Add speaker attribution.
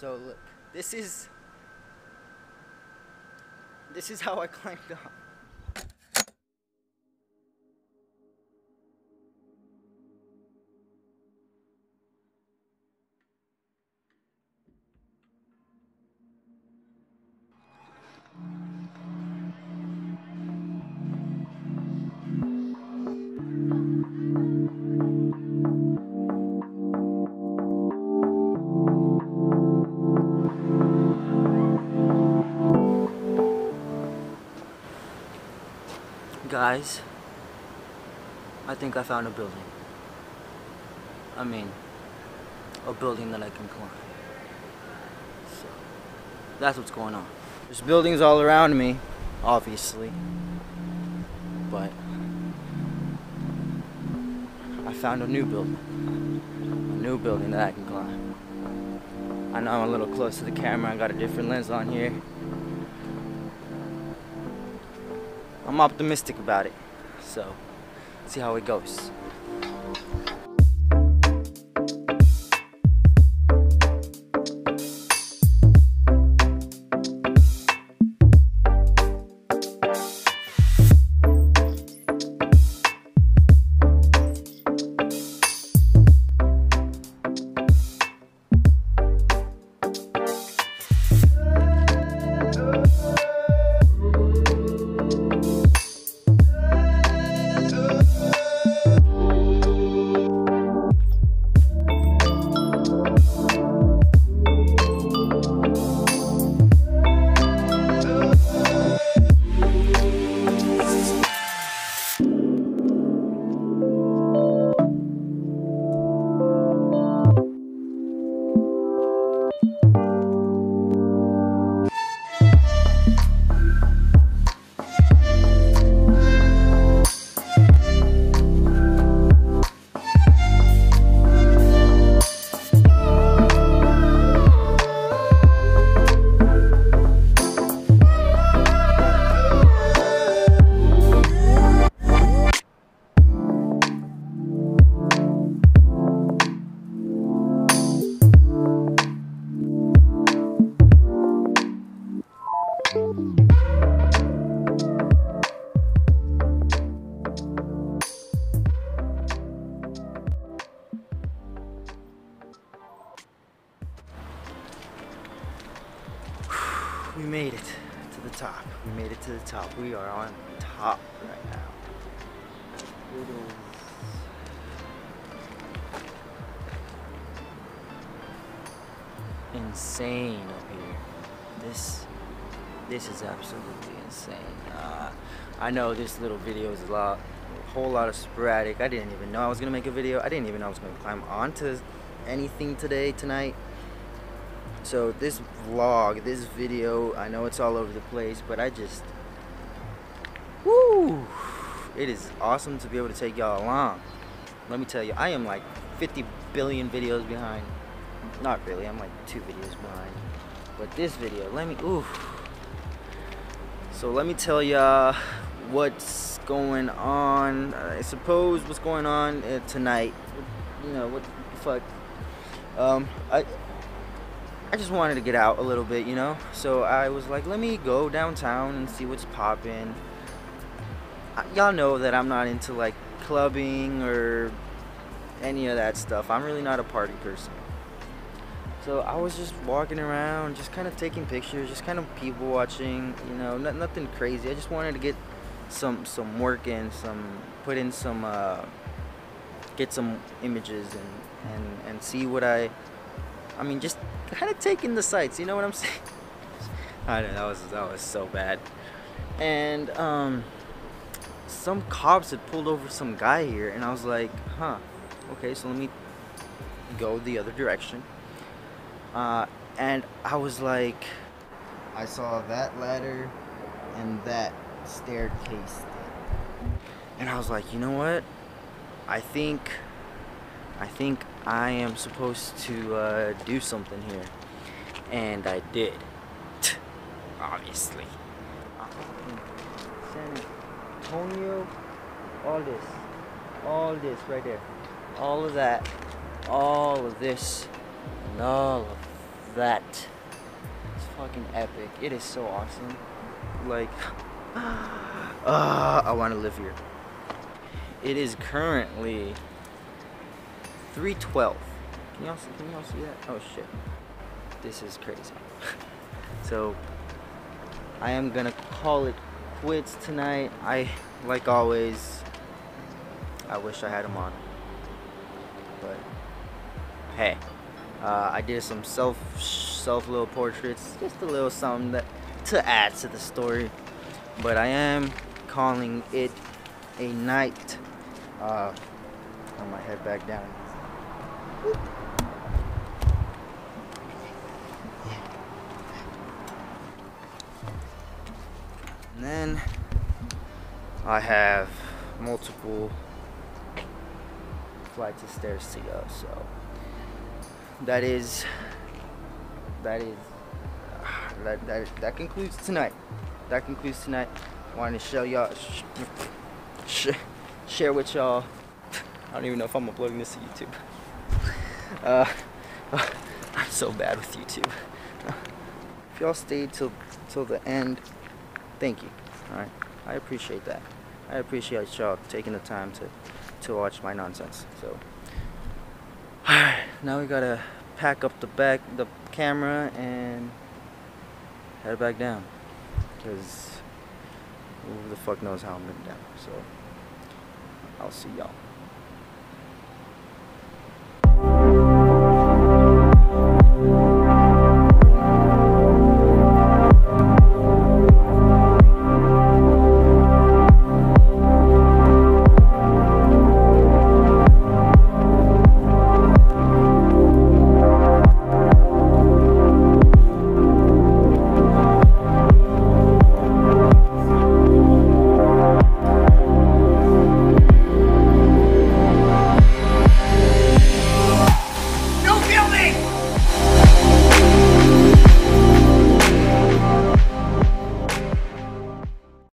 Speaker 1: So look, this is this is how I climbed up. Guys, I think I found a building. I mean, a building that I can climb. So, that's what's going on. There's buildings all around me, obviously. But, I found a new building. A new building that I can climb. I know I'm a little close to the camera, I got a different lens on here. I'm optimistic about it. So, see how it goes. We made it to the top. We made it to the top. We are on top right now. Insane up here. This this is absolutely insane. Uh, I know this little video is a lot, a whole lot of sporadic. I didn't even know I was gonna make a video. I didn't even know I was gonna climb onto anything today, tonight. So this vlog, this video, I know it's all over the place, but I just, woo! It is awesome to be able to take y'all along. Let me tell you, I am like 50 billion videos behind. Not really, I'm like two videos behind. But this video, let me, ooh. So let me tell ya what's going on. I suppose what's going on uh, tonight. You know, what the fuck. Um, I, I just wanted to get out a little bit, you know? So I was like, let me go downtown and see what's popping. Y'all know that I'm not into like clubbing or any of that stuff. I'm really not a party person. So I was just walking around, just kind of taking pictures, just kind of people watching, you know, not, nothing crazy. I just wanted to get some some work in, some put in some uh, get some images and and and see what I I mean just kind of taking the sights, you know what I'm saying? I know that was that was so bad. And um some cops had pulled over some guy here and I was like, "Huh. Okay, so let me go the other direction." Uh, and I was like, I saw that ladder and that staircase. And I was like, you know what? I think, I think I am supposed to uh, do something here. And I did. Obviously. San Antonio, all this, all this right there, all of that, all of this, and all of that. It's fucking epic. It is so awesome. Like, uh, I want to live here. It is currently 312. Can y'all see, see that? Oh shit. This is crazy. so, I am gonna call it quits tonight. I, like always, I wish I had him on. But, hey. Uh, I did some self self little portraits, just a little something that to add to the story. But I am calling it a night. Uh, I'm head back down. And then I have multiple flights of stairs to go, so that is that is that that that concludes tonight. That concludes tonight. Wanted to show y'all sh- sh- share with y'all. I don't even know if I'm uploading this to YouTube. Uh, I'm so bad with YouTube. If y'all stayed till till the end, thank you. All right, I appreciate that. I appreciate y'all taking the time to to watch my nonsense. So. Alright, now we gotta pack up the back, the camera, and head back down. Because who the fuck knows how I'm getting down. So, I'll see y'all.